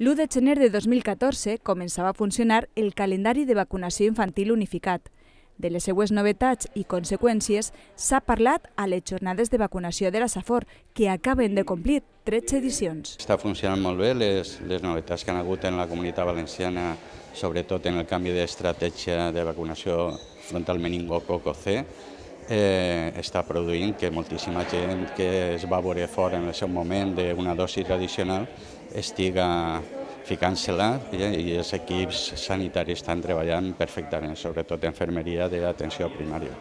L'1 de gener de 2014 començava a funcionar el calendari de vacunació infantil unificat. De les seues novetats i conseqüències s'ha parlat a les jornades de vacunació de la Safor, que acaben de complir 13 edicions. Està funcionant molt bé les, les novetats que han hagut en la comunitat valenciana, sobretot en el canvi d'estratègia de vacunació frontal meningococ C, eh, està produint que moltíssima gent que es va veure fora en el seu moment d'una dosi tradicional estiga ficant-se-la i els equips sanitaris estan treballant perfectament, sobretot infermeria d'atenció primària.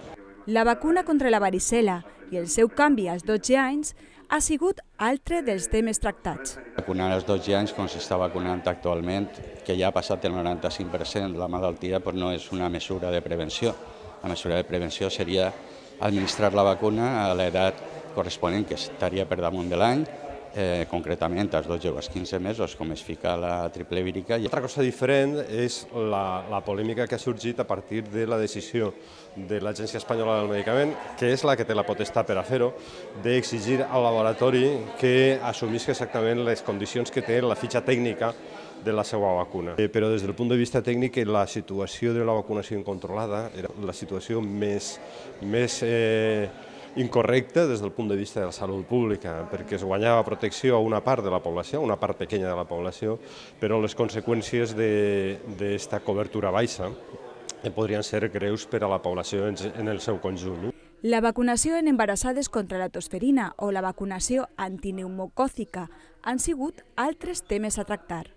La vacuna contra la varicela i el seu canvi als 12 anys ha sigut altre dels temes tractats. Vacunar als 12 anys, com s'està vacunant actualment, que ja ha passat el 95% de la malaltia, doncs no és una mesura de prevenció. La mesura de prevenció seria administrar la vacuna a l'edat corresponent, que estaria per damunt de l'any, eh, concretament als 12 o als 15 mesos, com es fica la triple vírica. Altra cosa diferent és la, la polèmica que ha sorgit a partir de la decisió de l'Agència Espanyola del Medicament, que és la que té la potestat per a fer-ho, d'exigir al laboratori que assumisca exactament les condicions que té la fitxa tècnica de la seva vacuna. Eh, però des del punt de vista tècnic, la situació de la vacunació incontrolada era la situació més, més eh, incorrecta des del punt de vista de la salut pública, perquè es guanyava protecció a una part de la població, una part pequeña de la població, però les conseqüències d'esta cobertura baixa eh, podrien ser greus per a la població en el seu conjunt. La vacunació en embarassades contra la tosferina o la vacunació antineumocòcica han sigut altres temes a tractar.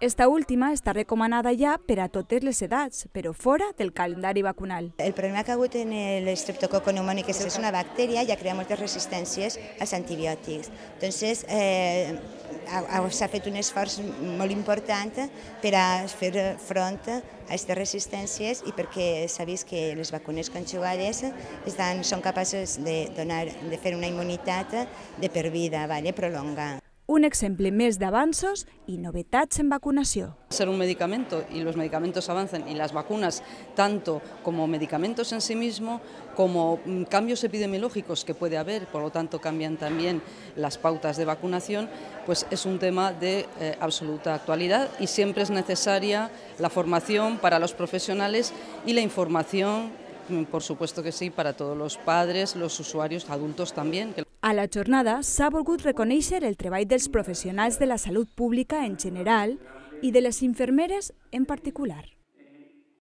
Esta última està recomanada ja per a totes les edats, però fora del calendari vacunal. El problema que ha hagut en l'estreptococo pneumònic és que és una bactèria i ha creat moltes resistències als antibiòtics. Entonces, eh, s'ha fet un esforç molt important per a fer front a aquestes resistències i perquè s'ha vist que les vacunes conjugades estan, són capaces de, donar, de fer una immunitat de per vida, vale? prolongada un exemple més d'avanços y novetats en vacunació. Ser un medicamento y los medicamentos avancen y las vacunas, tanto como medicamentos en sí mismo, como mm, cambios epidemiológicos que puede haber, por lo tanto cambian también las pautas de vacunación, pues es un tema de eh, absoluta actualidad y siempre es necesaria la formación para los profesionales y la información mm, por supuesto que sí, para todos los padres, los usuarios, adultos también. A la jornada s'ha volgut reconèixer el treball dels professionals de la salut pública en general i de les infermeres en particular.